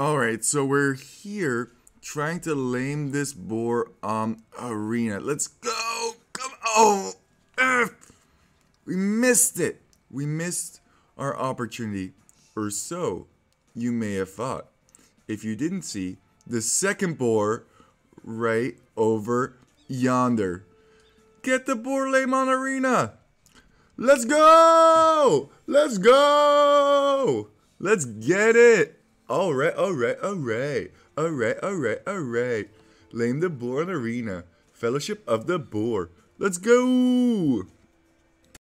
Alright, so we're here trying to lame this boar um arena. Let's go! Come on! Ugh. We missed it! We missed our opportunity. Or so you may have thought. If you didn't see, the second boar right over yonder. Get the boar lame on arena! Let's go! Let's go! Let's get it! Alright, alright, alright. Alright, alright, alright. Lame the Boar on Arena. Fellowship of the Boar. Let's go!